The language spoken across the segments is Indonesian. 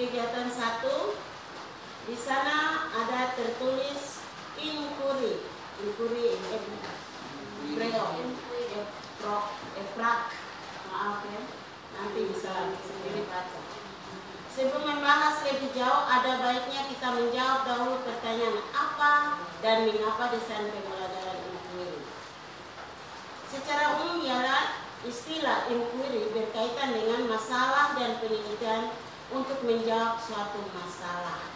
kegiatan satu di sana ada tertulis inquiry inquiry embryo efrak efrak maaf ya. Nanti bisa sendiri baca. Sebelum membahas lebih jauh ada baiknya kita menjawab dahulu pertanyaan apa dan mengapa desain pembelajaran inquiry secara umum ialah istilah inquiry berkaitan dengan masalah dan penelitian untuk menjawab suatu masalah.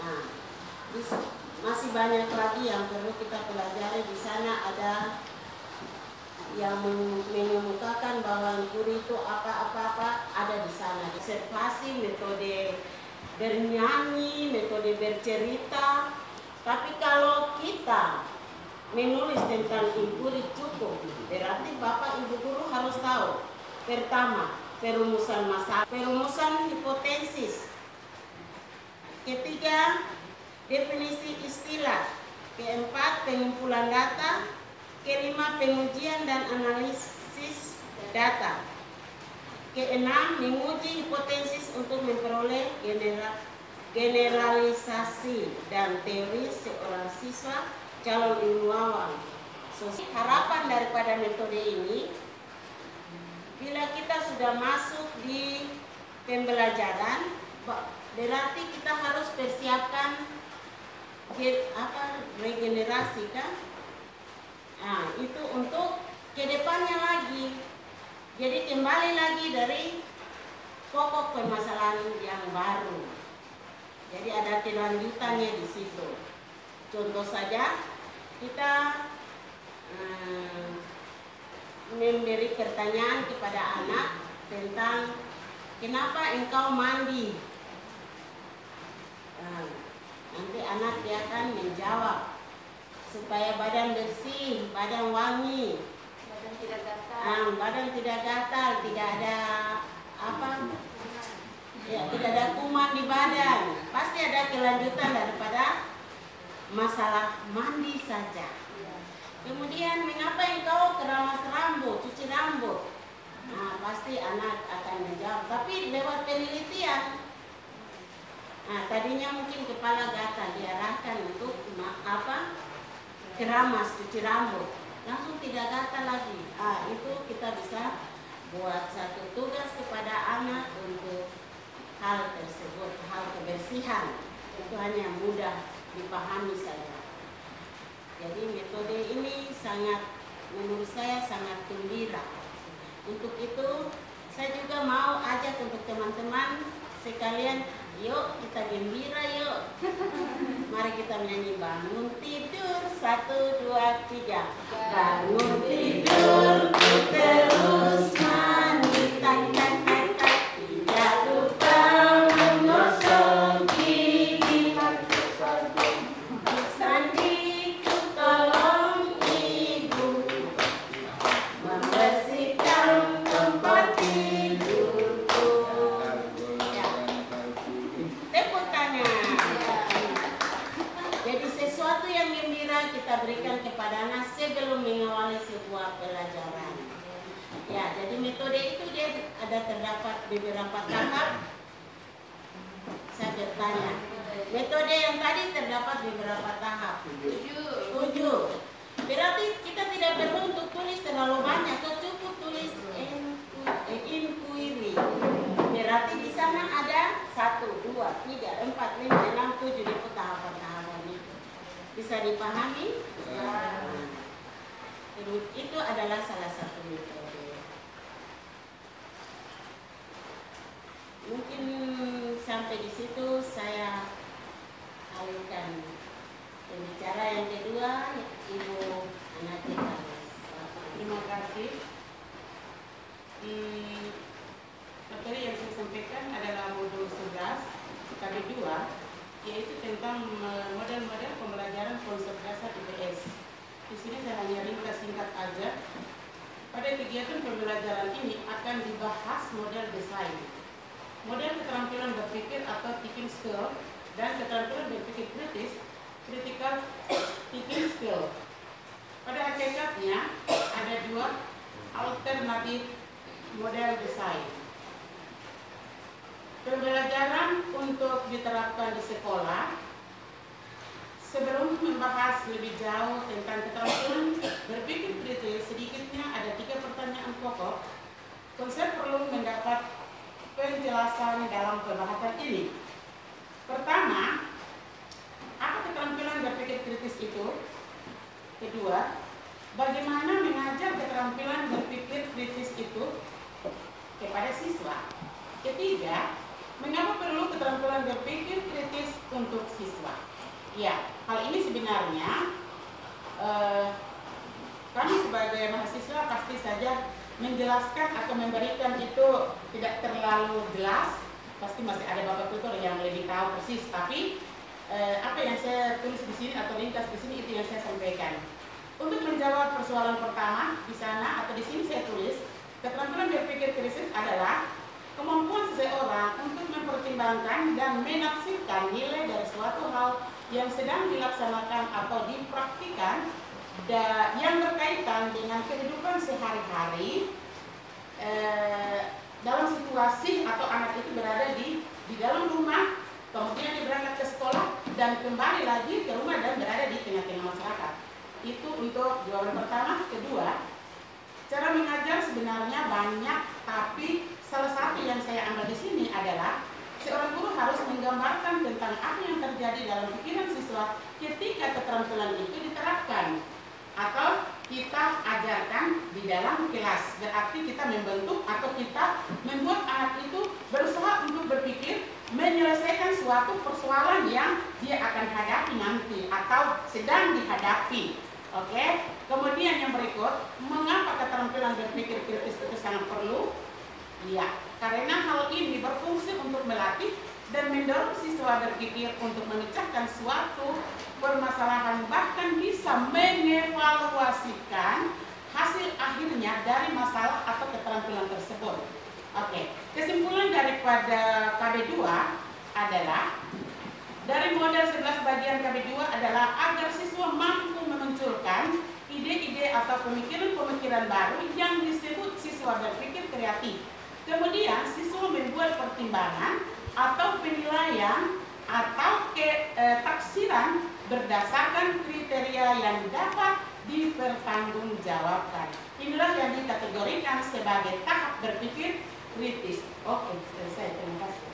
Nah, masih banyak lagi yang perlu kita pelajari di sana ada yang mengemukakan bahwa inquiry itu apa-apa-apa ada di sana. Observasi, metode bernyanyi, metode bercerita. Tapi kalau kita menulis tentang inquiry cukup, berarti Bapak Ibu guru harus tahu. Pertama, perumusan masalah, perumusan hipotesis. Ketiga, definisi istilah. Keempat, pengumpulan data. Kelima, pengujian dan analisis data. Keenam, menguji hipotesis untuk memperoleh general, generalisasi dan teori seorang siswa calon ilmuwan. So, harapan daripada metode ini bila kita sudah masuk di pembelajaran berarti kita harus persiapkan apa regenerasi kan? Nah itu untuk ke depannya lagi. Jadi kembali lagi dari pokok permasalahan yang baru. Jadi ada kelanjutannya di situ. Contoh saja kita hmm, memberi pertanyaan kepada anak tentang kenapa engkau mandi. Nah, nanti anak dia akan menjawab supaya badan bersih, badan wangi, badan tidak gatal. Nah, badan tidak gatal, tidak ada apa? Ya, tidak ada kuman di badan. Pasti ada kelanjutan daripada masalah mandi saja. Kemudian mengapa engkau keramas rambut, cuci rambut? Nah, pasti anak akan menjawab. Tapi lewat penelitian, nah tadinya mungkin kepala gatal diarahkan untuk apa? Keramas, cuci rambut. Langsung tidak gatal lagi. Ah, itu kita bisa buat satu tugas kepada anak untuk hal tersebut, hal kebersihan. Itu hanya mudah dipahami saja. Jadi metode ini sangat menurut saya sangat gembira. Untuk itu saya juga mau ajak untuk teman-teman sekalian yuk kita gembira yuk. Mari kita menyanyi bangun tidur satu dua tiga. Bangun tidur terus Jadi sesuatu yang gembira kita berikan kepada anak sebelum mengawali sebuah pelajaran. Ya, jadi metode itu dia ada terdapat beberapa tahap. Saya bertanya, metode yang tadi terdapat beberapa tahap. Tujuh. Tujuh. Berarti kita tidak perlu untuk tulis terlalu banyak, atau cukup tulis inquiry. Berarti di sana ada satu, dua, tiga, empat, lima, enam, tujuh. Bisa dipahami? Ya. Terus itu adalah salah satu metode. Mungkin sampai di situ saya alihkan pembicara yang kedua Ibu Anati. Terima kasih. Di materi yang saya sampaikan adalah modul 11 kali 2 yaitu tentang model-model pembelajaran konsep dasar IPS. Di sini saya hanya ringkas singkat aja. Pada kegiatan pembelajaran ini akan dibahas model desain, model keterampilan berpikir atau thinking skill dan keterampilan berpikir kritis, critical thinking skill. Pada hakikatnya ada dua alternatif model desain. pembelajaran untuk diterapkan di sekolah sebelum membahas lebih jauh tentang keterampilan berpikir kritis sedikitnya ada tiga pertanyaan pokok. Konsep perlu mendapat penjelasan dalam pembahasan ini. Pertama apa keterampilan berpikir kritis itu? Kedua bagaimana mengajar keterampilan berpikir kritis itu kepada siswa? Ketiga Mengapa perlu keterampilan berpikir kritis untuk siswa? Ya, hal ini sebenarnya eh, kami sebagai mahasiswa pasti saja menjelaskan atau memberikan itu tidak terlalu jelas. Pasti masih ada bapak tutor yang lebih tahu persis. Tapi eh, apa yang saya tulis di sini atau ringkas di sini itu yang saya sampaikan. Untuk menjawab persoalan pertama di sana atau di sini saya tulis keterampilan berpikir kritis adalah Kemampuan seseorang untuk mempertimbangkan dan menafsirkan nilai dari suatu hal yang sedang dilaksanakan atau dipraktikan yang berkaitan dengan kehidupan sehari-hari eh, dalam situasi atau anak itu berada di di dalam rumah, kemudian dia berangkat ke sekolah dan kembali lagi ke rumah dan berada di tengah-tengah masyarakat. Itu untuk jawaban pertama. Kedua, cara mengajar sebenarnya banyak, tapi salah satu yang saya ambil di sini adalah seorang guru harus menggambarkan tentang apa yang terjadi dalam pikiran siswa ketika keterampilan itu diterapkan. Atau kita ajarkan di dalam kelas. Berarti kita membentuk atau kita membuat anak itu berusaha untuk berpikir menyelesaikan suatu persoalan yang dia akan hadapi nanti atau sedang dihadapi. Oke? Kemudian yang berikut mengapa keterampilan berpikir kritis itu sangat perlu Iya, karena hal ini berfungsi untuk melatih dan mendorong siswa berpikir untuk memecahkan suatu permasalahan bahkan bisa mengevaluasikan hasil akhirnya dari masalah atau keterampilan tersebut. Oke, kesimpulan daripada KB2 adalah dari model 11 bagian KB2 adalah agar siswa mampu memunculkan ide-ide atau pemikiran-pemikiran baru yang disebut siswa berpikir kreatif Kemudian siswa membuat pertimbangan atau penilaian atau ke, e, taksiran berdasarkan kriteria yang dapat dipertanggungjawabkan. Inilah yang dikategorikan sebagai tahap berpikir kritis. Oke, selesai. Terima kasih.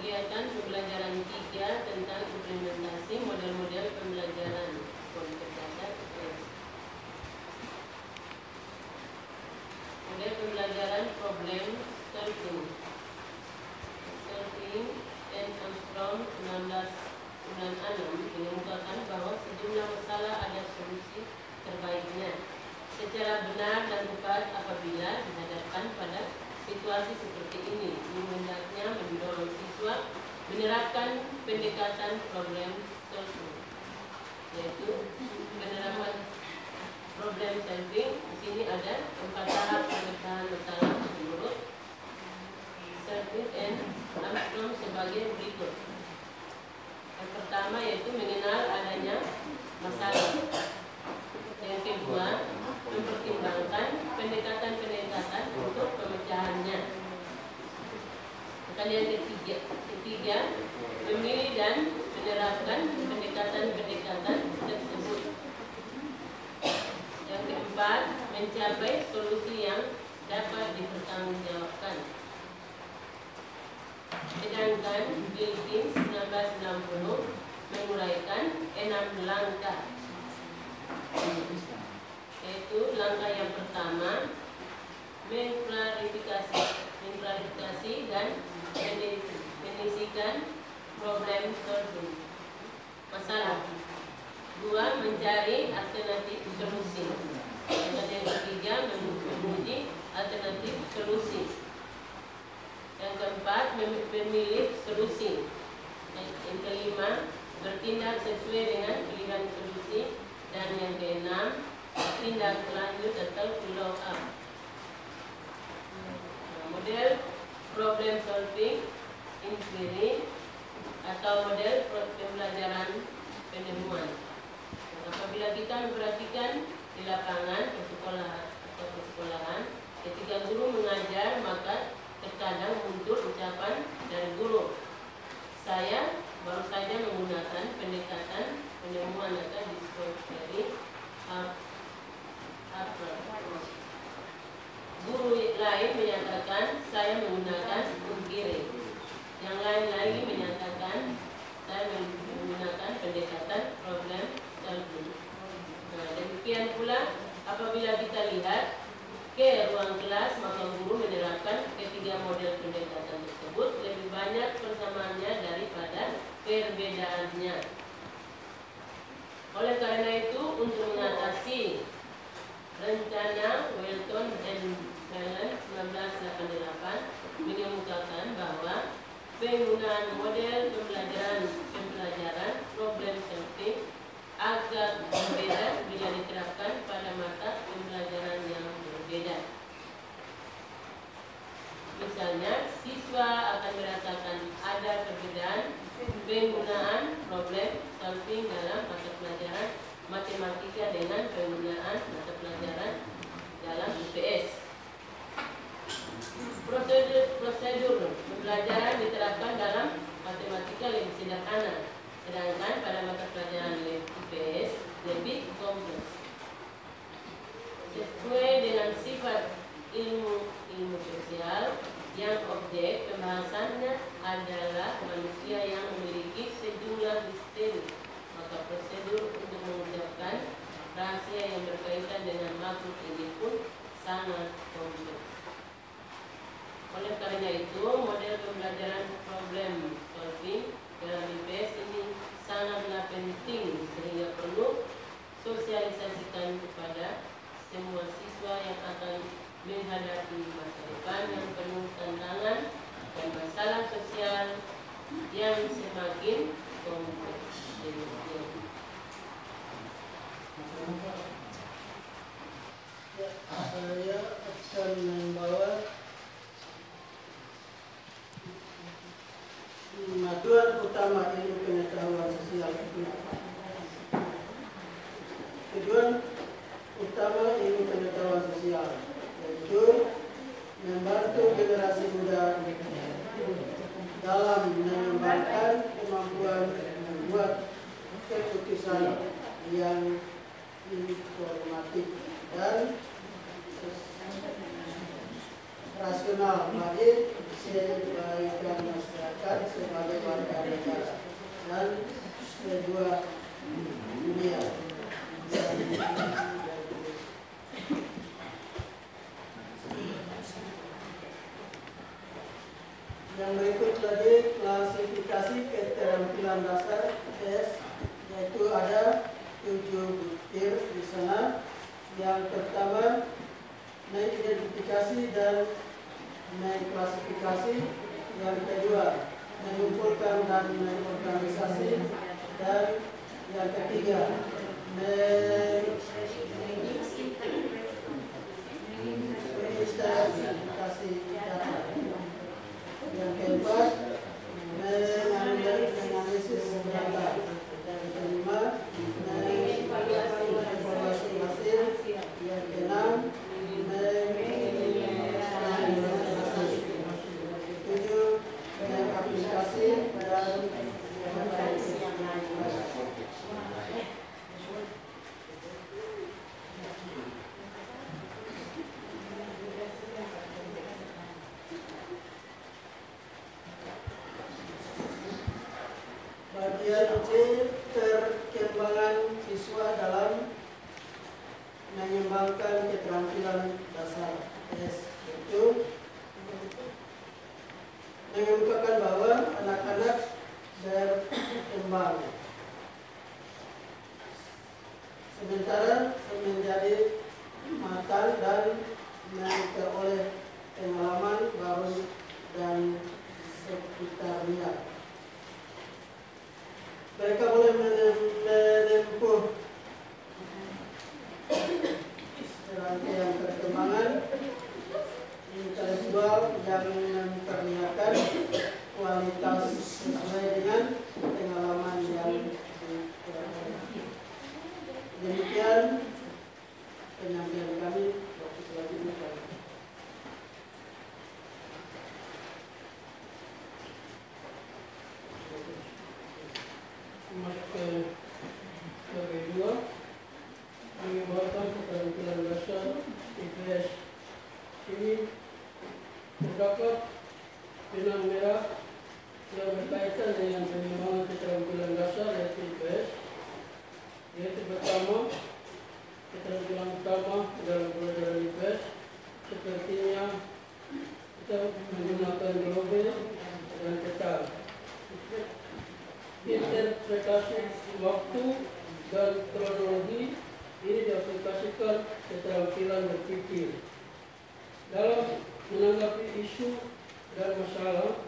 kegiatan pembelajaran tiga tentang implementasi model-model pembelajaran kualitas Model pembelajaran problem solving. Solving dan Armstrong 1996 mengemukakan bahwa sejumlah masalah ada solusi terbaiknya secara benar dan tepat apabila dihadapkan pada situasi seperti ini hendaknya mendorong siswa menerapkan pendekatan problem solving yaitu penerapan problem solving di sini ada empat tahap pemecahan masalah menurut Servin and Armstrong sebagai berikut yang pertama yaitu mengenal adanya masalah yang kedua mempertimbangkan pendekatan-pendekatan untuk pemecahannya. Dan yang ketiga, ketiga memilih dan menerapkan pendekatan-pendekatan tersebut. Yang keempat, mencapai solusi yang dapat dipertanggungjawabkan. Sedangkan Philippines 1960 menguraikan enam langkah yaitu langkah yang pertama mengklarifikasi mengklarifikasi dan menisikan problem solving masalah dua mencari alternatif solusi yang ketiga menguji alternatif solusi yang keempat memilih solusi yang kelima bertindak sesuai dengan pilihan solusi dan yang keenam tindak lanjut atau follow up. model problem solving inquiry atau model pembelajaran penemuan. Dan apabila kita memperhatikan di lapangan persekolahan atau persekolahan, ketika guru mengajar maka terkadang muncul ucapan dari guru. Saya baru saja menggunakan pendekatan penemuan atau discovery ap- approach. Guru lain menyatakan saya menggunakan inquiry. Yang lain lagi menyatakan saya menggunakan pendekatan problem demikian pula apabila kita lihat ke ruang kelas maka guru menerapkan ketiga model pendekatan tersebut lebih banyak persamaannya daripada perbedaannya. Oleh karena itu untuk mengatasi rencana Welton and Mellon 1988 mengemukakan bahwa penggunaan model pembelajaran pembelajaran problem agak berbeda bila diterapkan pada mata pembelajaran yang berbeda. Misalnya, siswa akan merasakan ada perbedaan penggunaan problem solving dalam mata pelajaran matematika dengan penggunaan mata pelajaran dalam IPS. Prosedur, prosedur pembelajaran diterapkan dalam matematika lebih sederhana, sedangkan pada mata pelajaran IPS lebih kompleks. Sesuai dengan sifat ilmu ilmu sosial yang objek pembahasannya adalah manusia yang memiliki sejumlah misteri maka prosedur untuk mengucapkan rahasia yang berkaitan dengan makhluk ini pun sangat kompleks. Oleh karena itu, model pembelajaran problem solving dalam IPS ini sangatlah penting sehingga perlu sosialisasikan kepada semua siswa yang akan menghadapi masa depan yang penuh tantangan dan masalah sosial yang semakin kompleks. Ya, saya akan membawa Tujuan utama ilmu pengetahuan sosial. Itu Tujuan utama ilmu pengetahuan sosial yaitu membantu generasi muda dalam mengembangkan kemampuan membuat keputusan yang informatif dan rasional bagi kebaikan masyarakat sebagai warga negara dan kedua dunia. Yang berikut lagi klasifikasi keterampilan dasar tes yaitu ada tujuh butir di sana. Yang pertama mengidentifikasi dan mengklasifikasi. Yang kedua mengumpulkan dan mengorganisasi dan yang ketiga menginventarisasi data. Yang keempat menganalisis data. Yang kelima mengevaluasi hasil. Yang keenam mengimplementasi. Tujuh mengaplikasi dan Bagian C perkembangan siswa dalam mengembangkan keterampilan dasar S itu mengemukakan bahwa anak-anak berkembang sementara menjadi matang dan memperoleh pengalaman baru dan sekitarnya. Mereka boleh menem- menempuh serangkaian perkembangan intelektual yang kualitas sesuai dengan pengalaman yang diterapkan. Demikian penyampaian kami waktu selanjutnya. kami. Masuk ke bagian dua, mengibarkan keterampilan dasar IPS ini terdapat benang merah yang berkaitan dengan pengembangan keterampilan dasar yaitu IPS yaitu pertama keterampilan utama dalam pelajaran IPS sepertinya kita menggunakan global dan peta interpretasi waktu dan kronologi ini diaplikasikan keterampilan berpikir dalam menanggapi isu dan masalah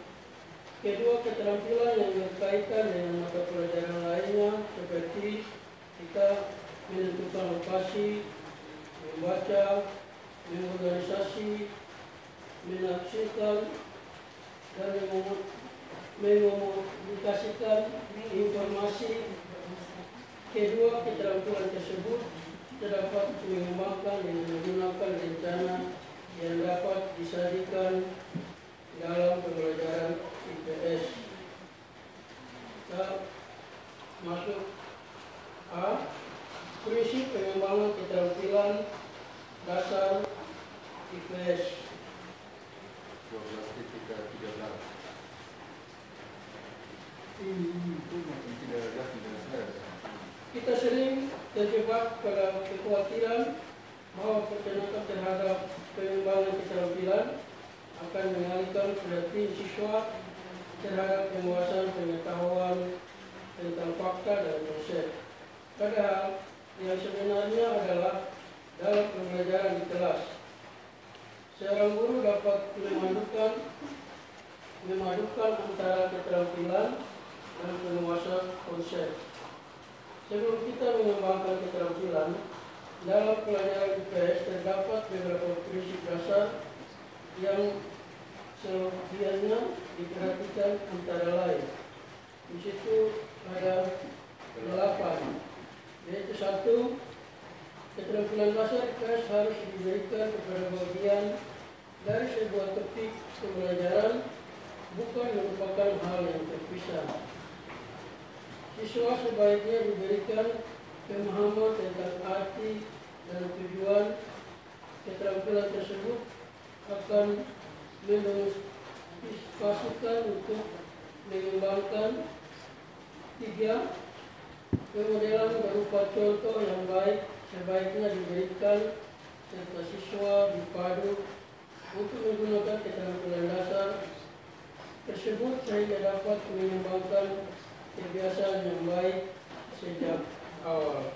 kedua keterampilan yang berkaitan dengan mata pelajaran lainnya seperti kita menentukan lokasi membaca mengorganisasi menafsirkan dan mengom- mengomunikasikan informasi kedua keterampilan tersebut terdapat mengembangkan dengan menggunakan rencana yang dapat disajikan dalam pembelajaran IPS. Kita masuk A. Prinsip pengembangan keterampilan dasar IPS. 12 ketika 13 tidak ada tidak saya Kita sering terjebak pada kekhawatiran bahwa perkenalkan terhadap pengembangan keterampilan akan mengalihkan perhatian siswa terhadap penguasaan pengetahuan tentang fakta dan konsep. Padahal yang sebenarnya adalah dalam pembelajaran di kelas. Seorang guru dapat memadukan memadukan antara keterampilan dan penguasaan konsep. Sebelum kita mengembangkan keterampilan, dalam pelajaran IPS terdapat beberapa prinsip dasar yang sebagiannya diperhatikan antara lain. Di situ ada delapan, yaitu satu, keterampilan IPS harus diberikan kepada bagian dari sebuah topik pembelajaran, bukan merupakan hal yang terpisah. Siswa sebaiknya diberikan pemahaman tentang arti dan tujuan keterampilan tersebut akan memotivasikan untuk mengembangkan tiga pemodelan berupa contoh yang baik sebaiknya diberikan serta siswa dipadu untuk menggunakan keterampilan dasar tersebut sehingga dapat mengembangkan kebiasaan yang baik sejak awal.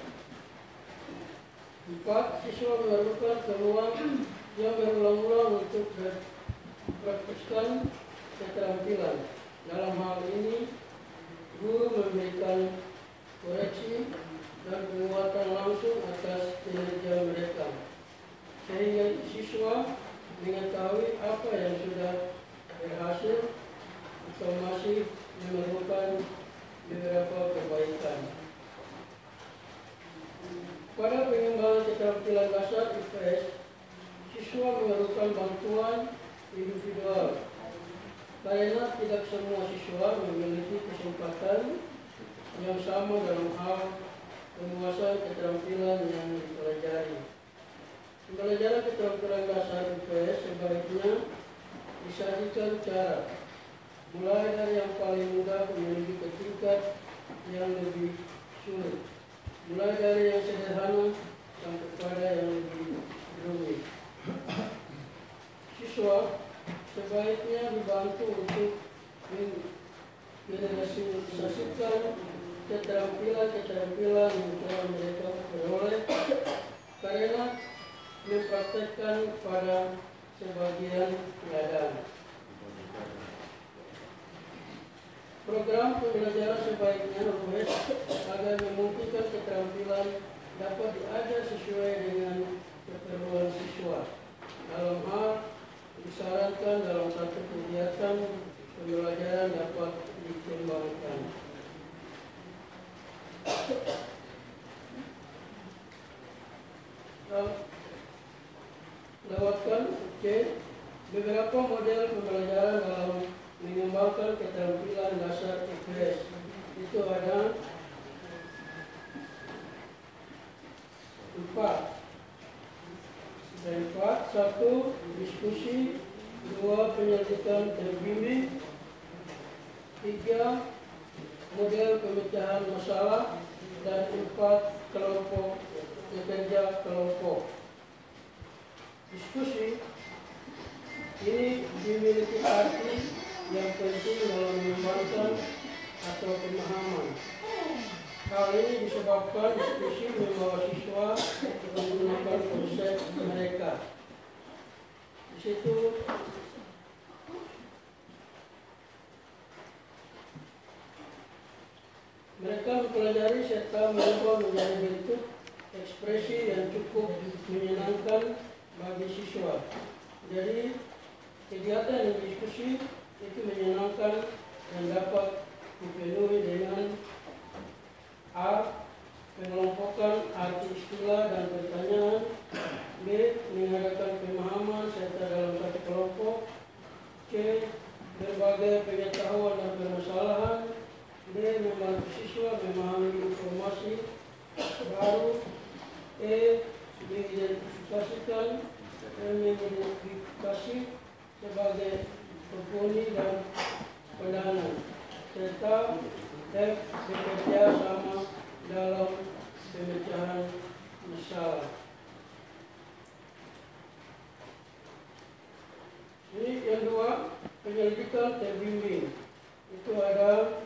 Empat, siswa memerlukan peluang yang berulang-ulang untuk berpraktiskan keterampilan. Dalam hal ini, Empat. Satu, diskusi. Dua, penyelidikan terbimbing. Tiga, model pemecahan masalah. Dan empat, kelompok bekerja kelompok. Diskusi ini dimiliki arti yang penting dalam mengembangkan atau pemahaman. Hal ini disebabkan diskusi membawa siswa menggunakan konsep mereka. Di situ mereka mempelajari serta merubah menjadi bentuk ekspresi yang cukup menyenangkan bagi siswa. Jadi kegiatan diskusi itu menyenangkan dan dapat dipenuhi dengan A. Pengelompokan arti istilah dan pertanyaan B. Mengadakan pemahaman serta dalam satu kelompok C. Berbagai pengetahuan dan permasalahan D. Membantu siswa memahami informasi baru E. Diidentifikasikan dan mengidentifikasi sebagai penghuni dan pendanaan serta F. Bekerja sama dalam pemecahan masalah. Ini yang dua, penyelidikan terbimbing. Itu ada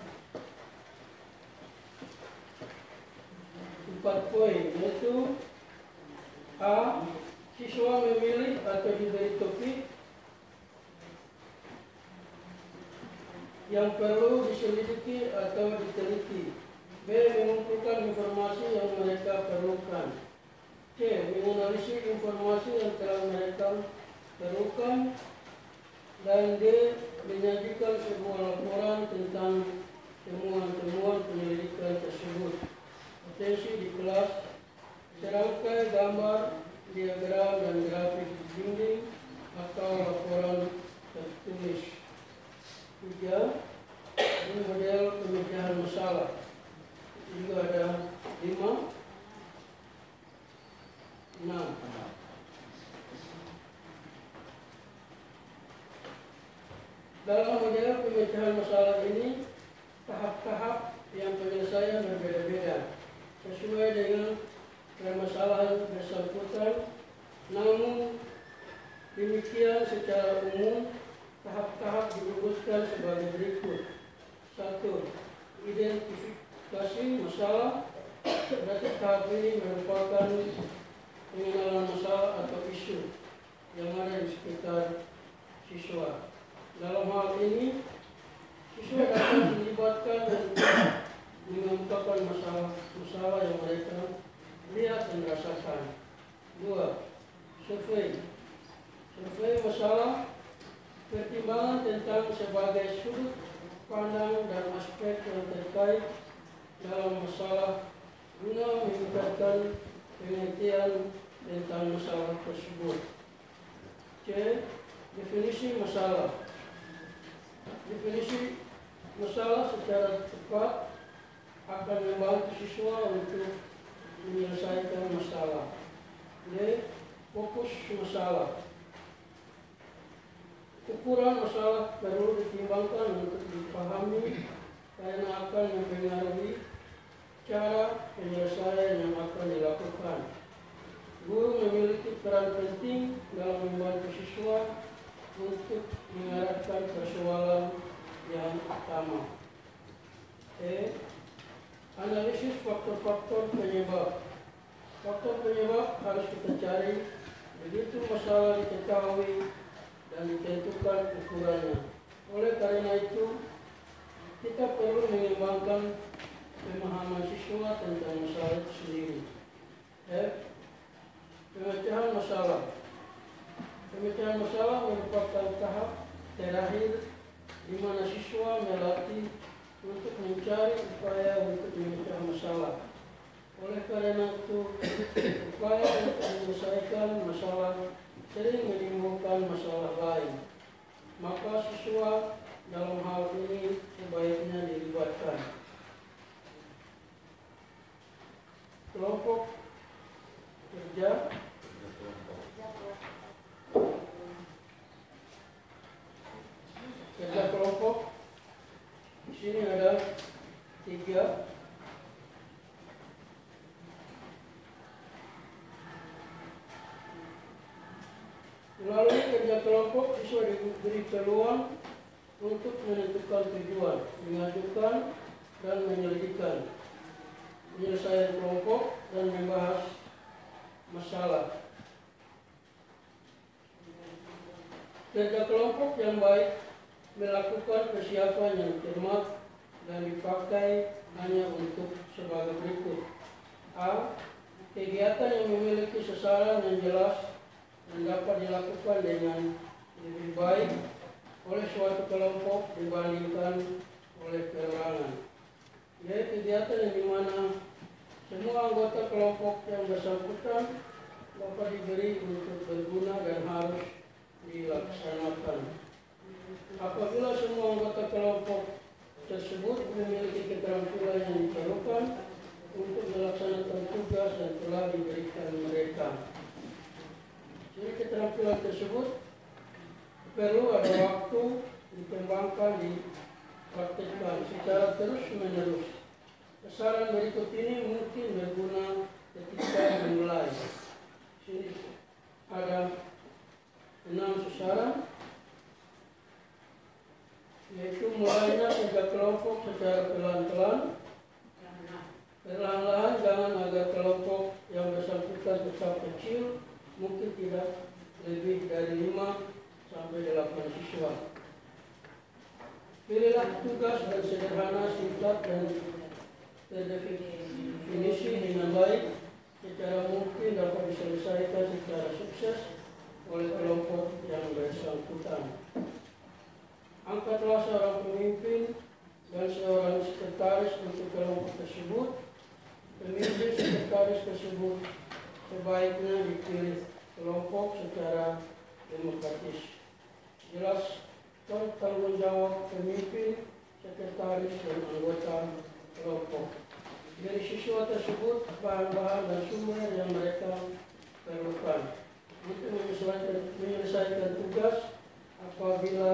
empat poin, yaitu A. Siswa memilih atau diberi topik yang perlu diselidiki atau diteliti. B. Mengumpulkan informasi yang mereka perlukan. C. Menganalisis informasi yang telah mereka perlukan. Dan D. Menyajikan sebuah laporan tentang temuan-temuan penyelidikan tersebut. Potensi di kelas serangkai gambar, diagram, dan grafik di dinding atau laporan tertulis. Tiga, ini model pemecahan masalah. Juga ada lima, enam. Dalam model pemecahan masalah ini, tahap-tahap yang penyelesaian berbeda-beda sesuai dengan permasalahan bersangkutan. Namun demikian secara umum tahap-tahap diuruskan sebagai berikut. Satu, identifikasi masalah. Berarti tahap ini merupakan pengenalan masalah atau isu yang ada di sekitar siswa. Dalam hal ini, siswa dapat dilibatkan dan mengungkapkan masalah masalah yang mereka lihat dan rasakan. Dua, survei. Survei masalah pertimbangan tentang sebagai sudut pandang dan aspek yang terkait dalam masalah guna meningkatkan pengertian tentang masalah tersebut. C. Definisi masalah. Definisi masalah secara tepat akan membantu siswa untuk menyelesaikan masalah. D. Fokus masalah. Ukuran masalah perlu ditimbangkan untuk dipahami karena akan mempengaruhi cara penyelesaian yang akan dilakukan. Guru memiliki peran penting dalam membantu siswa untuk mengarahkan persoalan yang utama. E. Analisis faktor-faktor penyebab. Faktor penyebab harus kita cari begitu masalah diketahui dan ditentukan ukurannya. Oleh karena itu, kita perlu mengembangkan pemahaman siswa tentang masalah itu sendiri. F. Pemecahan masalah. Pemecahan masalah merupakan tahap terakhir di mana siswa melatih untuk mencari upaya untuk memecah masalah. Oleh karena itu, upaya untuk menyelesaikan masalah sering menimbulkan masalah lain. Maka siswa dalam hal ini sebaiknya dilibatkan. Kelompok kerja kerja kelompok di sini ada tiga Melalui kerja kelompok siswa diberi peluang untuk menentukan tujuan, mengajukan dan menyelidikkan, menyelesaikan kelompok dan membahas masalah. Kerja kelompok yang baik melakukan persiapan yang cermat dan dipakai hanya untuk sebagai berikut. A. Kegiatan yang memiliki sasaran yang jelas dan dapat dilakukan dengan lebih baik oleh suatu kelompok dibandingkan oleh perorangan. Yaitu kegiatan yang di mana semua anggota kelompok yang bersangkutan dapat diberi untuk berguna dan harus dilaksanakan. Apabila semua anggota kelompok tersebut memiliki keterampilan yang diperlukan untuk melaksanakan tugas yang telah diberikan mereka. Jadi keterampilan tersebut perlu ada waktu dikembangkan, dipraktikkan secara terus menerus. Sasaran berikut ini mungkin berguna ketika memulai. Sini ada enam sasaran yaitu mulainya kerja kelompok secara pelan-pelan perlahan-lahan jangan agar kelompok yang bersangkutan tetap kecil mungkin tidak lebih dari 5 sampai 8 siswa pilihlah tugas dan sederhana singkat dan terdefinisi dengan baik secara mungkin dapat diselesaikan secara sukses oleh kelompok yang bersangkutan. Angkatlah seorang pemimpin dan seorang sekretaris untuk kelompok tersebut. Pemimpin sekretaris tersebut sebaiknya dipilih kelompok secara demokratis. Jelas tanggung jawab pemimpin, sekretaris, dan anggota kelompok. Dari siswa tersebut, bahan-bahan dan sumber yang mereka perlukan untuk menyelesaikan, menyelesaikan tugas apabila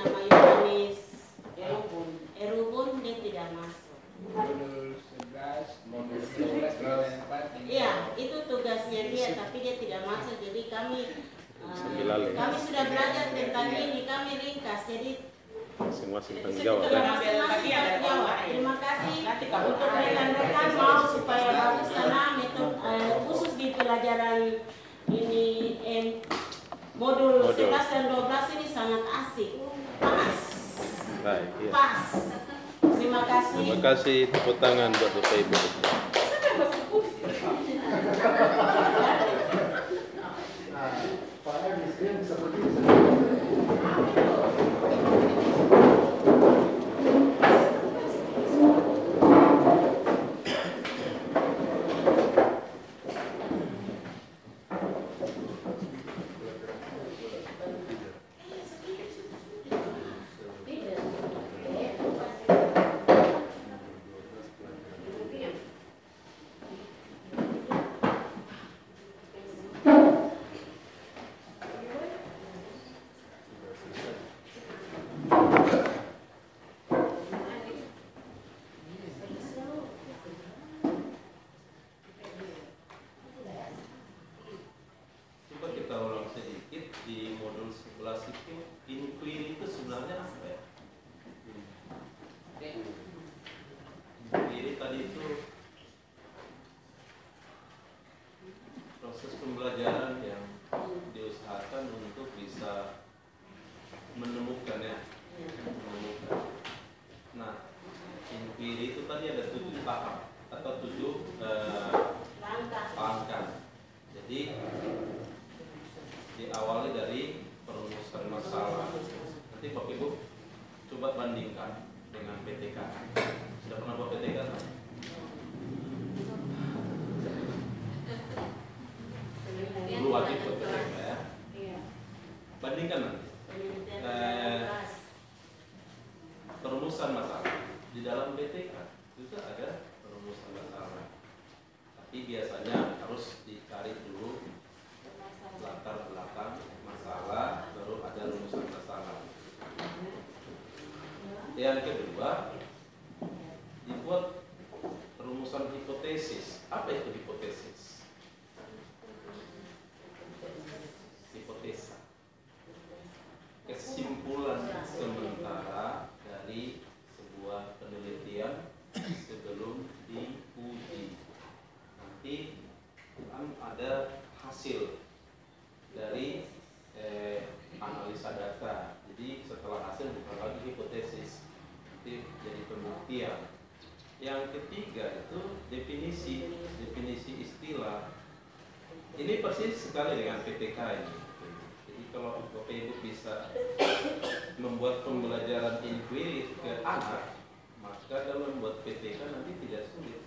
nama Yohanes Erubun. Erubun dia tidak masuk. modul 11, Modul 12 11. dan 4 Iya, itu tugasnya dia, tapi dia tidak masuk. Jadi kami alih. kami sudah belajar tentang ini, kami ringkas. Jadi Masing-masing tanggung jawab. kita masing-masing tanggung jawab. Terima kasih Nanti kalau untuk rekan-rekan mau supaya bagus karena metode eh, khusus di pelajaran ini modul, Modul. 11 dan 12 ini sangat asik. Pas. Baik, iya. Pas. Terima kasih. Terima kasih tepuk tangan buat Bapak Ibu. Pak Anies dia bisa begini. Coba kita ulang sedikit di modul 11 itu inquiry itu sebenarnya apa ya? Inquiry tadi itu proses pembelajaran yang diusahakan untuk bisa menemukan ya, menemukan. Nah, inquiry itu tadi ada tujuh tahap atau tujuh eh, Langkah. langkah. Jadi diawali dari perumusan masalah. Nanti Bapak Ibu coba bandingkan dengan PTK. Sudah pernah buat PTK? kan? Dulu wajib buat PTK ya. Iya. Bandingkan nanti Penelitian Eh, 13. perumusan masalah. Di dalam PTK juga ada perumusan masalah. Tapi biasanya harus dicari dulu latar belakang masalah baru ada rumusan masalah. Yang kedua dibuat rumusan hipotesis. Apa itu hipotesis? Hipotesa. Kesimpulan sementara dari sebuah penelitian sebelum diuji. Nanti kan ada hasil dari eh, analisa data. Jadi setelah hasil bukan lagi hipotesis, nanti jadi pembuktian. Yang ketiga itu definisi, definisi istilah. Ini persis sekali dengan PTK ini. Jadi kalau Bapak Ibu bisa membuat pembelajaran inquiry ke anak, maka dalam membuat PTK nanti tidak sulit.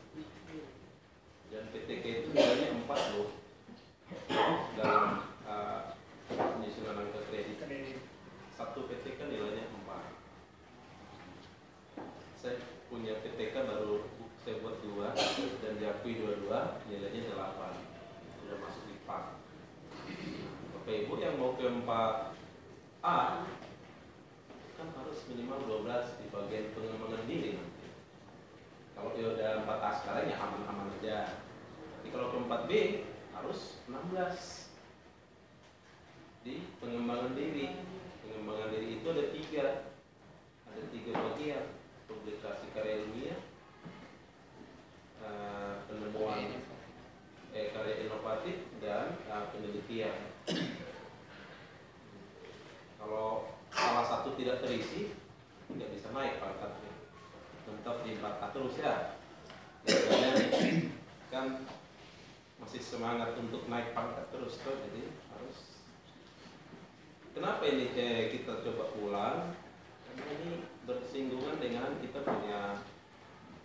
Dan PTK itu nilainya 4 loh. Dalam uh, penyusunan angka kredit. Satu PTK nilainya 4 saya punya PTK baru saya buat dua dan diakui dua-dua nilainya 8 sudah masuk di 4 Bapak Ibu yang mau ke 4A kan harus minimal 12 di bagian pengembangan diri. Nanti. kalau dia udah 4A sekarang ya aman-aman aja kalau ke 4B harus 16 di pengembangan diri. Pengembangan diri itu ada tiga. Ada tiga bagian. Publikasi karya ilmiah eh, penemuan eh, karya inovatif dan eh, penelitian. Kalau salah satu tidak terisi tidak bisa naik pangkatnya. Tetap di 4 terus ya. Biasanya kan masih semangat untuk naik pangkat terus tuh jadi harus. Kenapa ini eh, kita coba ulang? Karena ini bersinggungan dengan kita punya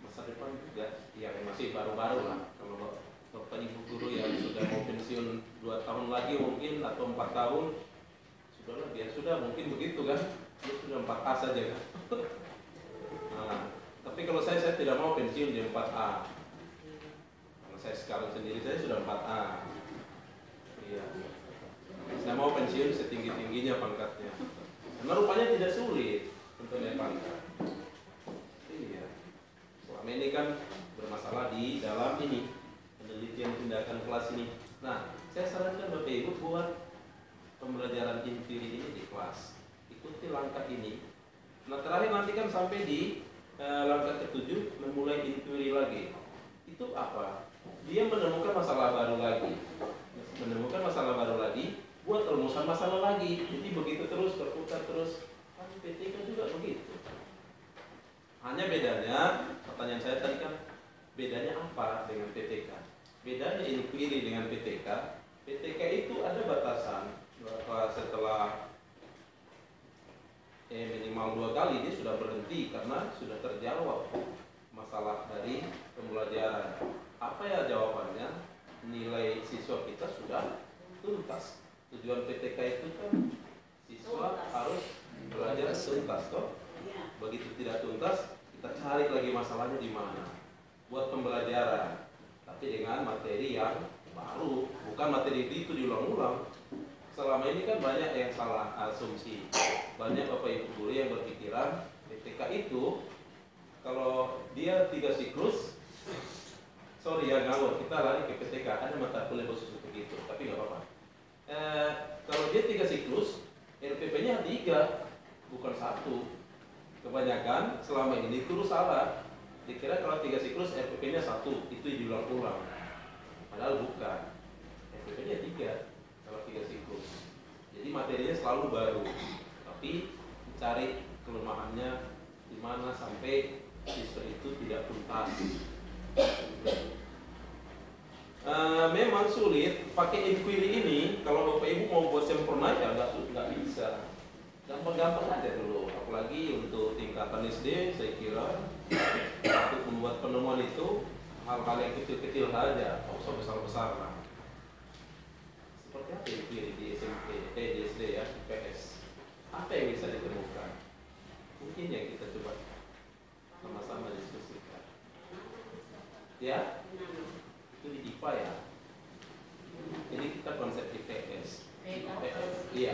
masa depan juga yang masih baru-baru lah. Kalau bapak ibu guru yang sudah mau pensiun dua tahun lagi mungkin atau empat tahun sudahlah biar sudah mungkin begitu kan? Dia sudah empat A saja kan? Nah, tapi kalau saya saya tidak mau pensiun di 4A karena saya sekarang sendiri saya sudah 4A iya saya mau pensiun setinggi tingginya pangkatnya karena rupanya tidak sulit untuk naik pangkat iya selama ini kan bermasalah di dalam ini penelitian tindakan kelas ini nah saya sarankan bapak ibu buat pembelajaran inquiry ini di kelas. Ikuti langkah ini. Nah terakhir nanti kan sampai di eh, langkah ketujuh memulai inquiry lagi. Itu apa? Dia menemukan masalah baru lagi. Menemukan masalah baru lagi, buat rumusan masalah lagi. Jadi begitu terus berputar terus. Kan PTK juga begitu. Hanya bedanya, pertanyaan saya tadi kan bedanya apa dengan PTK? Bedanya inquiry dengan PTK, PTK itu ada batasan bahwa setelah eh, minimal dua kali dia sudah berhenti karena sudah terjawab masalah dari pembelajaran. Apa ya jawabannya? Nilai siswa kita sudah tuntas. Tujuan PTK itu kan siswa harus belajar tuntas toh. Iya. Begitu tidak tuntas, kita cari lagi masalahnya di mana. Buat pembelajaran, tapi dengan materi yang baru, bukan materi itu diulang-ulang. Selama ini kan banyak yang salah asumsi. Banyak bapak ibu guru yang berpikiran PTK itu kalau dia tiga siklus, sorry ya ngawur, kita lari ke PTK. Ada mata kuliah khusus untuk itu, tapi nggak apa-apa. Eh, kalau dia tiga siklus, RPP-nya tiga, bukan satu. Kebanyakan selama ini terus salah. Dikira kalau tiga siklus RPP-nya satu. Itu diulang-ulang padahal bukan. RPP-nya tiga kalau tiga siklus. Jadi materinya selalu baru. Tapi cari kelemahannya di mana sampai siswa itu tidak tuntas Eh, memang sulit. Pakai inquiry ini kalau bapak ibu mau buat sempurna ya nggak nggak bisa. Gampang-gampang aja dulu. Apalagi untuk tingkatan SD saya kira untuk membuat penemuan itu hal-hal yang kecil-kecil saja. Nggak usah besar-besar lah. Seperti apa inquiry di SMP eh di SD ya di PS apa yang bisa ditemukan? Mungkin yang kita coba sama-sama diskusikan. Ya itu di IPA ya. Jadi kita konsep IPS IPS iya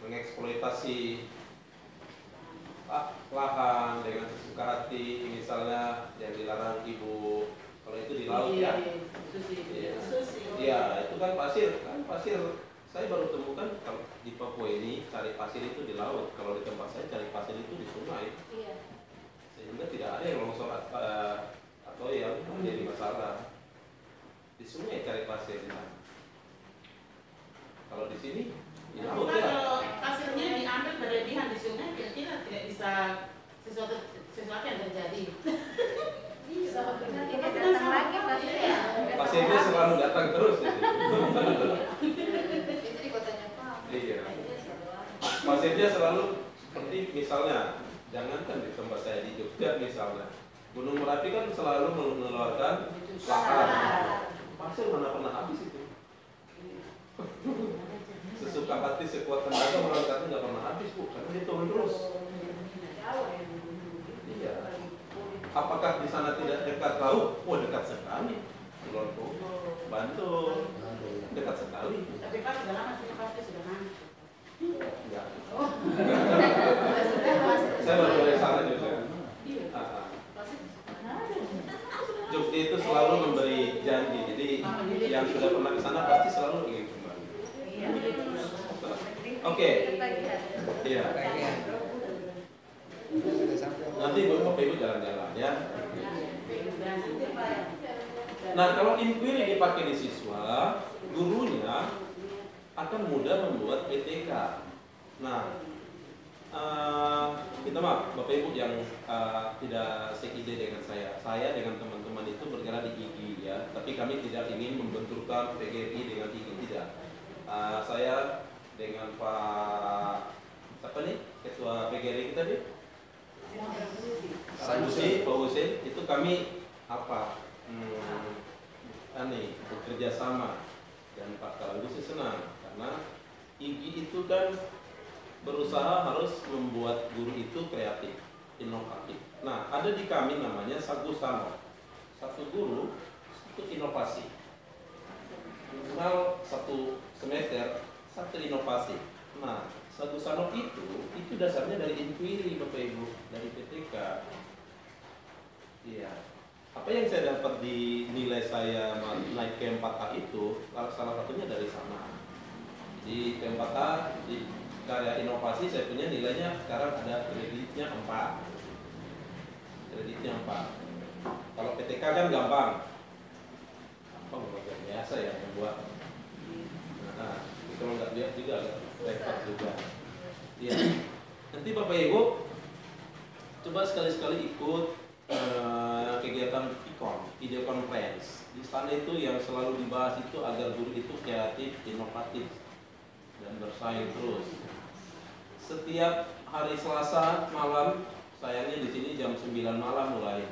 mengeksploitasi ah, lahan dengan sesuka hati misalnya yang dilarang ibu kalau itu di laut ya Iya. Iya. Iya, itu kan pasir, kan pasir. Saya baru temukan kalau di Papua ini cari pasir itu di laut. Kalau di tempat saya cari pasir itu di sungai. Iya. Sehingga tidak ada yang longsor eh, atau yang menjadi masalah. Di sungai cari pasir. Nah, kalau di sini Nah, ya. kalau pasirnya diambil berlebihan di sungai, kira-kira tidak bisa sesuatu sesuatu yang terjadi. Bisa ini datang lagi pasti ya. Pasirnya selalu datang terus. Itu pasiennya selalu. Seperti misalnya jangankan di tempat saya di Jogja misalnya Gunung Merapi kan selalu mengeluarkan lahar pasir mana pernah habis itu? Sesuka hati sekuat tenaga mengangkatnya nggak pernah habis bu. Karena dia turun terus. Iya. Apakah di sana tidak dekat laut oh dekat sekali. Progo Bantul dekat sekali. Tapi Pak sudah lama sih pasti sudah nangis. Enggak. saya baru dari sana juga Ah, ah. Jogja itu selalu memberi janji. Jadi yang sudah pernah ke sana pasti selalu ingin kembali. Oke. Iya. Nanti bapak ibu jalan-jalan ya. Nah kalau inquiry dipakai di siswa gurunya akan mudah membuat PTK nah kita maaf bapak ibu yang eh, tidak seide dengan saya. Saya dengan teman-teman itu bergerak di IGI ya. Tapi kami tidak ingin membenturkan PGRI dengan IGI tidak. Eh, saya dengan Pak siapa nih? Ketua PGRI kita nih? Pak Husin, Pak Husin, itu kami apa? Hmm, aneh bekerja sama. Dan Pak Kalagus sih senang. Karena IGI itu kan berusaha harus membuat guru itu kreatif, inovatif. Nah, ada di kami namanya Sagu Sano. Satu guru, satu inovasi. Minimal satu semester, satu inovasi. Nah, Sagu Sano itu, itu dasarnya dari inquiry Bapak Ibu, dari PTK. Iya. Apa yang saya dapat di nilai saya naik ke 4A itu, salah satunya dari sana. Di ke 4A, di karya inovasi saya punya nilainya sekarang ada kreditnya 4 kreditnya 4 kalau PTK kan gampang. Apa bagian biasa ya yang buat. Nah kalau nggak lihat juga repot juga. Iya. Nanti bapak ibu coba sekali-sekali ikut eh, kegiatan VCON, video conference. Di sana itu yang selalu dibahas itu agar guru itu kreatif, inovatif dan bersaing terus setiap hari Selasa malam sayangnya di sini jam 9 malam mulai.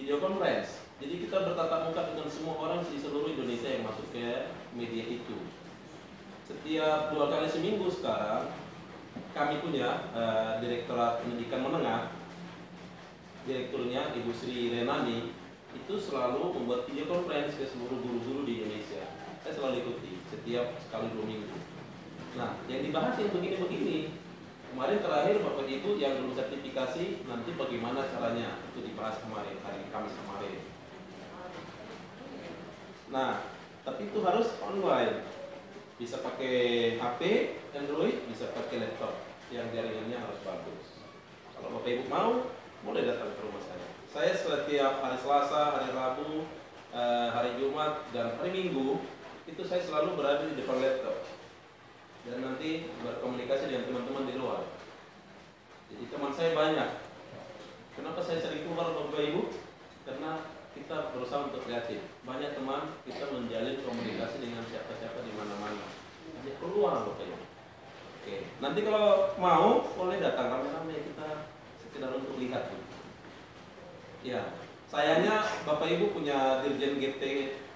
Video conference. Jadi kita bertatap muka dengan semua orang di seluruh Indonesia yang masuk ke media itu. Setiap dua kali seminggu sekarang kami punya eh, direktorat pendidikan menengah direkturnya Ibu Sri Renani itu selalu membuat video conference ke seluruh guru-guru di Indonesia. Saya selalu ikuti setiap sekali dua minggu Nah, yang dibahas yang begini-begini. Kemarin terakhir Bapak Ibu yang belum sertifikasi nanti bagaimana caranya itu dibahas kemarin hari Kamis kemarin. Nah, tapi itu harus online. Bisa pakai HP, Android, bisa pakai laptop yang jaringannya harus bagus. Kalau Bapak Ibu mau, boleh datang ke rumah saya. Saya setiap hari Selasa, hari Rabu, eh, hari Jumat, dan hari Minggu itu saya selalu berada di depan laptop dan nanti berkomunikasi dengan teman-teman di luar. Jadi teman saya banyak. Kenapa saya sering keluar Bapak Ibu? Karena kita berusaha untuk kreatif. Banyak teman kita menjalin komunikasi dengan siapa-siapa di mana-mana. Banyak peluang Bapak Ibu. Oke, nanti kalau mau boleh datang rame-rame kita sekedar untuk lihat. Ya, sayangnya Bapak Ibu punya dirjen GT,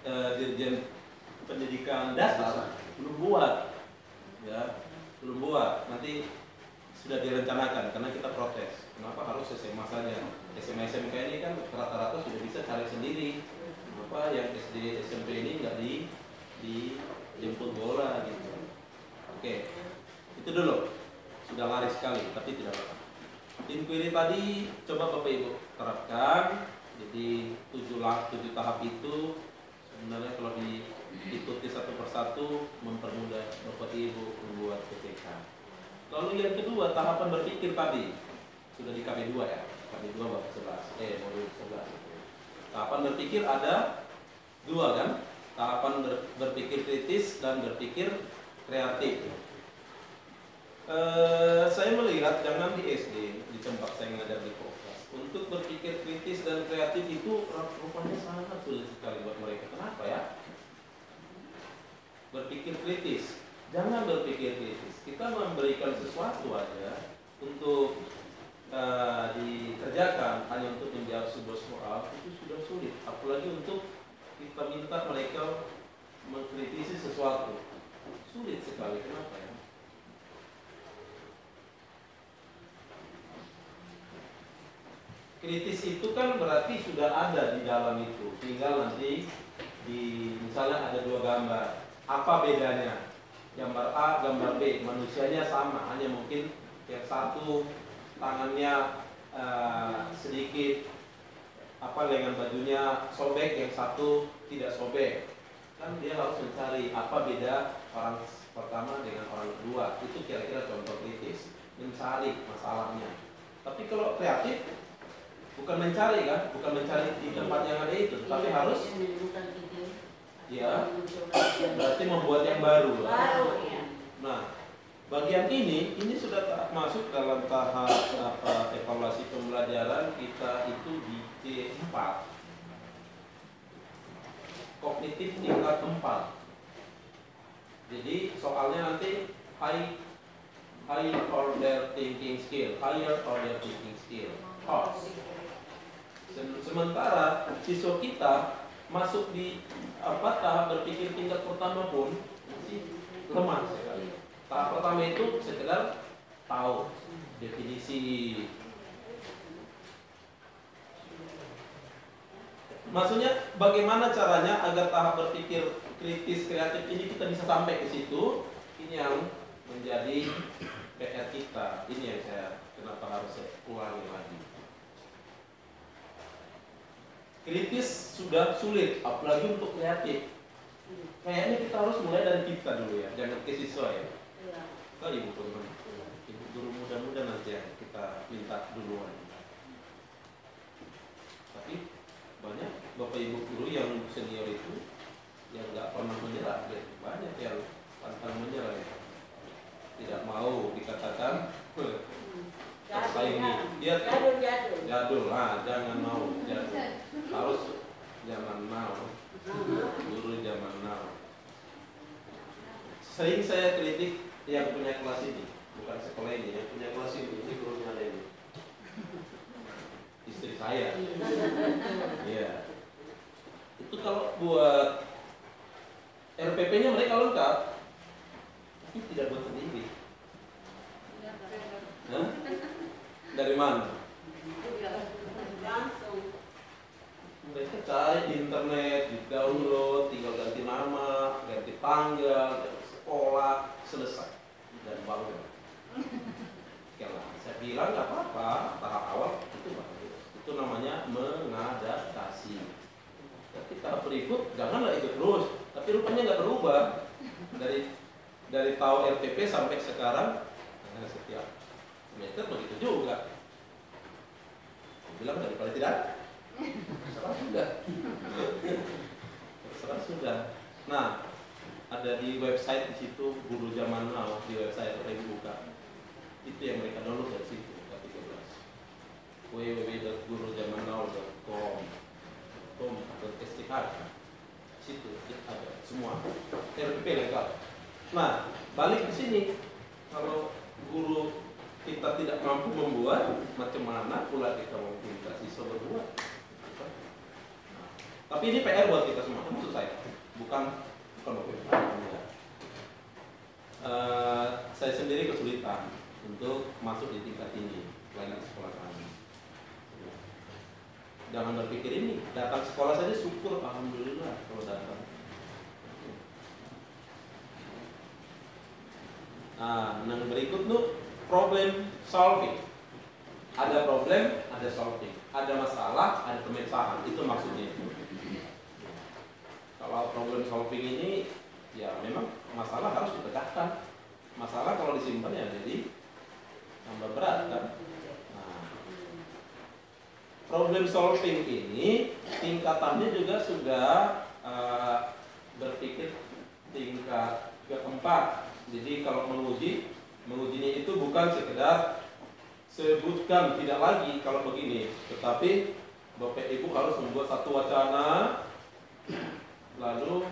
eh, dirjen pendidikan dasar belum buat ya belum buat. Nanti sudah direncanakan karena kita protes. Kenapa harus SMA saja? SMA SMK ini kan rata-rata sudah bisa cari sendiri. Kenapa yang SD SMP ini nggak di dijemput bola gitu? Oke itu dulu. Sudah lari sekali tapi tidak apa inquiry tadi coba bapak ibu terapkan. Jadi tujuh tujuh tahap itu sebenarnya kalau di ikuti satu persatu mempermudah bapak ibu membuat PTK. Lalu yang kedua tahapan berpikir tadi sudah di KB 2 ya, KB 2 bab 11, eh modul 11. Tahapan berpikir ada dua kan, tahapan ber- berpikir kritis dan berpikir kreatif. Eh, saya melihat jangan di SD di tempat saya ngajar di Kopras untuk berpikir kritis dan kreatif itu rupanya sangat sulit sekali buat mereka. Kenapa ya? Berpikir kritis. jangan berpikir kritis. Kita memberikan sesuatu aja untuk eh, dikerjakan hanya untuk menjawab sebuah soal itu sudah sulit. Apalagi untuk kita minta mereka mengkritisi sesuatu sulit sekali. Kenapa ya? Kritis itu kan berarti sudah ada di dalam itu. Tinggal nanti di misalnya ada dua gambar. Apa bedanya? Gambar A, gambar B. Manusianya sama, hanya mungkin yang satu tangannya eh, sedikit apa lengan bajunya sobek, yang satu tidak sobek. Kan dia harus mencari apa beda orang pertama dengan orang kedua. Itu kira-kira contoh kritis, mencari masalahnya. Tapi kalau kreatif bukan mencari kan, bukan mencari di tempat yang ada itu, tapi harus Dia menemukan ide. Ya berarti membuat yang baru. baru ya. Nah, bagian ini ini sudah masuk dalam tahap apa evaluasi pembelajaran kita itu di C4. Kognitif tingkat 4. Jadi soalnya nanti high high order thinking skill, higher order thinking skill, HOS. Sem- Sementara siswa kita masuk di apa tahap berpikir tingkat pertama pun masih lemah sekali. Tahap pertama itu sekedar tahu definisi. Maksudnya bagaimana caranya agar tahap berpikir kritis kreatif ini kita bisa sampai ke situ? Ini yang menjadi PR kita. Ini yang saya kenapa harus saya ulangi lagi. Kritis sudah sulit, apalagi untuk kreatif. Kayaknya kita harus mulai dari kita dulu ya, jangan ke siswa ya. Iya. Ibu teman, ibu guru muda-muda nanti yang kita minta duluan. Tapi banyak bapak ibu guru yang senior itu yang nggak pernah menyerah, ya. banyak yang pantang menyerah ya. Tidak mau dikatakan tersaingi. Dia Jadul jadul. jadul, ah jangan mau jadul. Harus zaman now, guru zaman now. Sering saya kritik yang punya kelas ini, bukan sekolah ini, yang punya kelas ini, ini gurunya ada ini. Istri saya. Iya. Itu kalau buat RPP-nya mereka lengkap, tapi tidak buat sendiri. Hah? Dari mana? Mereka cari di internet, di download, tinggal ganti nama, ganti tanggal, ganti sekolah, selesai. Dan bangga. Lah, saya bilang nggak apa-apa, tahap awal itu bagus. Itu namanya mengadaptasi. Tapi tahap berikut janganlah ikut terus. Tapi rupanya nggak berubah dari dari tahu RTP sampai sekarang setiap semester begitu juga. Saya bilang daripada tidak terserah sudah. Terserah sudah. Nah ada di website di situ guru zaman now di website kita buka. Itu yang mereka download dari situ K13 www.guruzamannau.com com atau STH situ ada semua RP lengkap nah balik ke sini kalau guru kita tidak mampu membuat macam mana pula kita mau minta siswa berbuat Nah, tapi ini PR buat kita semua maksud saya bukan bukan bukan ya. Eh, saya sendiri kesulitan untuk masuk di tingkat tinggi lagi di sekolah kami jangan berpikir ini datang sekolah saja syukur alhamdulillah kalau datang nah yang berikut tuh problem solving. Ada problem ada solving. Ada masalah ada pemecahan. Itu maksudnya. Kalau problem solving ini ya memang masalah harus dipecahkan. Masalah kalau disimpan ya jadi tambah berat kan? Nah, problem solving ini tingkatannya juga sudah eh, berpikir tingkat keempat jadi kalau menguji mengujinya itu bukan sekedar sebutkan tidak lagi kalau begini tetapi Bapak Ibu harus membuat satu wacana lalu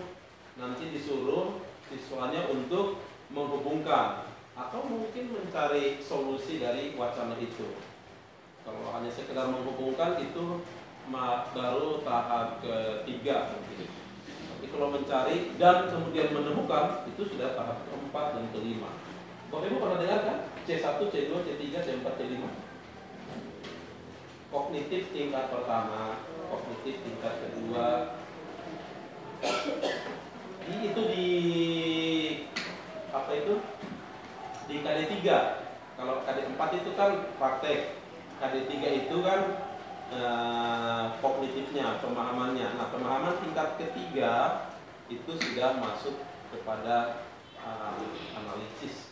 nanti disuruh siswanya untuk menghubungkan atau mungkin mencari solusi dari wacana itu. Kalau hanya sekedar menghubungkan itu baru tahap ketiga mungkin. Tapi kalau mencari dan kemudian menemukan itu sudah tahap keempat dan kelima. Bapak Ibu pernah dengar kan? C1, C2, C3, C4, C5. Kognitif tingkat pertama, kognitif tingkat kedua. Di, itu di apa itu? Di KD3. Kalau KD4 itu kan praktek. KD3 itu kan eh, kognitifnya, pemahamannya. Nah, pemahaman tingkat ketiga itu sudah masuk kepada analisis. Analisis.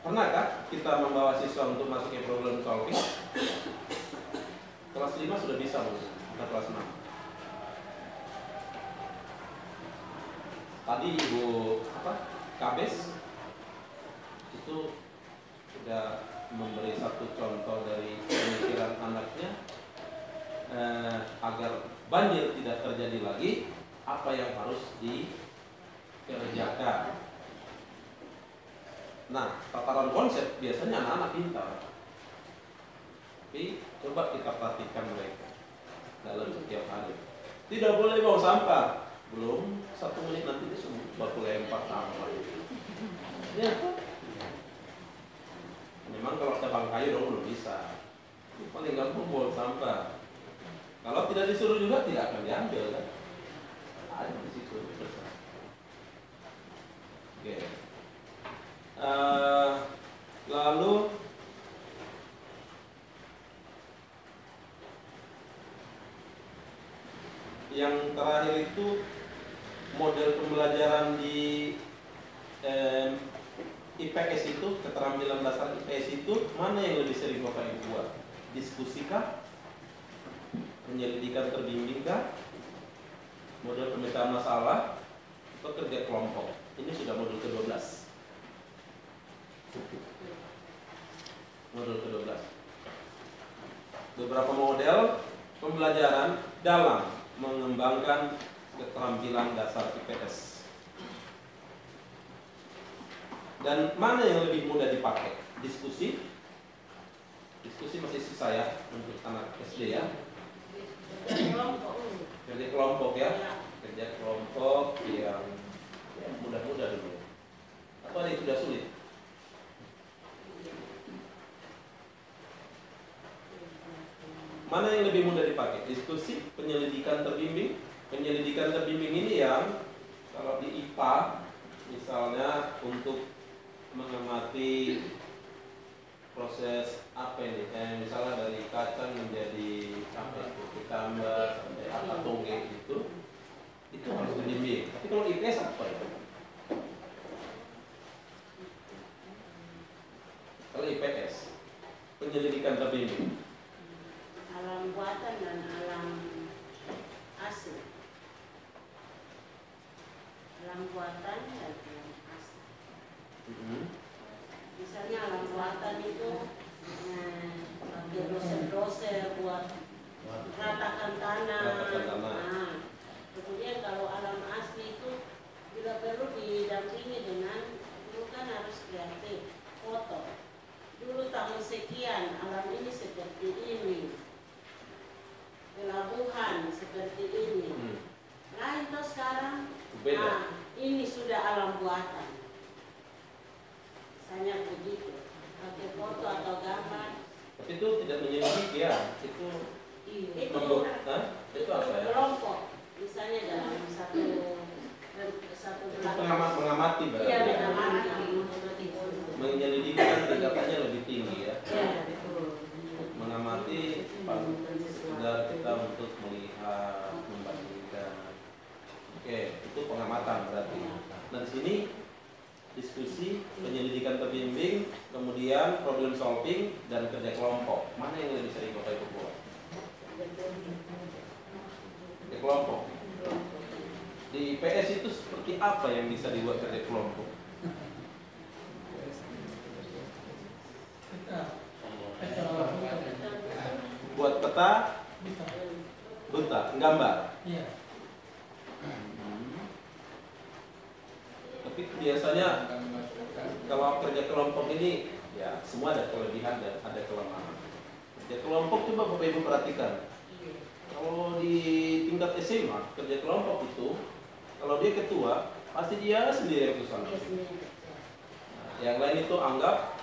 Pernahkah kita membawa siswa untuk masuk ke problem solving? Kelas 5 sudah bisa belum? Kita kelas 6. Tadi Ibu apa? Kabes itu sudah memberi satu contoh dari pemikiran anaknya eh, agar banjir tidak terjadi lagi apa yang harus dikerjakan nah tataran konsep biasanya anak-anak pintar tapi coba kita perhatikan mereka dalam setiap hari tidak boleh bawa sampah belum satu menit nanti dia semua baku lempar sampah ya Memang kalau tebang kayu dong belum bisa. Paling gampang buang sampah. Kalau tidak disuruh juga tidak akan diambil kan. Ada di situ. Oke. Eh, lalu yang terakhir itu model pembelajaran di em, IPS itu keterampilan dasar IPS itu mana yang lebih sering Bapak Ibu buat? Diskusikah? Penyelidikan terbimbingkah? Model pemetaan masalah? Atau kerja kelompok? Ini sudah modul ke-12 Modul ke-12 Beberapa model pembelajaran dalam mengembangkan keterampilan dasar IPS dan mana yang lebih mudah dipakai? Diskusi. Diskusi masih sisa ya untuk anak SD ya. Kerja kelompok ya. Kerja kelompok yang ya, mudah-mudah dulu. Atau ada yang sudah sulit? Mana yang lebih mudah dipakai? Diskusi, penyelidikan terbimbing. Penyelidikan terbimbing ini yang kalau di IPA misalnya untuk mengamati proses apa ini eh, misalnya dari kacang menjadi sampai itu ditambah sampai apa tongge itu itu harus dibimbing tapi kalau IPS apa itu kalau IPS penyelidikan terbimbing alam buatan dan alam asli. Alam buatan dan alam asli. Mhm. misalnya alam buatan itu pakai doser-doser buat ratakan tanah. Ratakan tanah. Nah, kemudian kalau alam asli itu bila perlu didampingi dengan dulu kan harus kreatif foto. Dulu tahun sekian alam ini seperti ini pelabuhan seperti ini Hmm. lain toh sekarang Beda. Nah, ini sudah alam buatan misalnya begitu pakai foto atau gambar Tapi itu tidak menyelidik ya, itu itu membuat, Hah? itu apa ya? kelompok misalnya dalam satu satu Itu pengamat mengamati iya berarti. ya. mengamati Menyelidiki kan tingkatannya lebih tinggi ya. ya betul Mengamati pas sekedar kita untuk melihat, membandingkan. Oke, itu pengamatan berarti. Nah di sini diskusi, penyelidikan terbimbing, kemudian problem solving dan kerja kelompok. Mana yang lebih sering Bapak Ibu buat? Kerja kelompok. Di PS itu seperti apa yang bisa dibuat kerja kelompok? Buat peta, buta, gambar. Iya. Hmm. Tapi biasanya kalau kerja kelompok ini ya semua ada kelebihan dan ada kelemahan. Kerja kelompok coba Bapak Ibu perhatikan. Kalau di tingkat SMA kerja kelompok itu kalau dia ketua pasti dia sendiri yang ke sana. Nah, yang lain itu anggap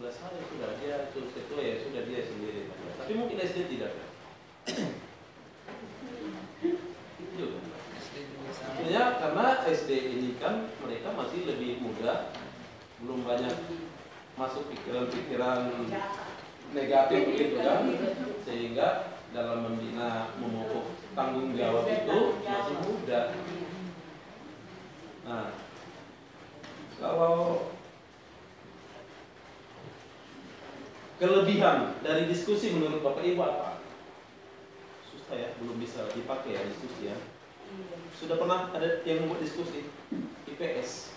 sudah sudah dia itu ketua ya sudah dia sendiri. Tapi mungkin SD tidak ya karena SD ini kan mereka masih lebih muda belum banyak masuk pikiran-pikiran negatif gitu kan sehingga dalam membina memupuk tanggung jawab itu masih muda nah kalau kelebihan dari diskusi menurut Bapak Ibu apa? apa ya belum bisa dipakai ya diskusi ya. Iya. Sudah pernah ada yang membuat diskusi? IPS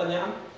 太阳。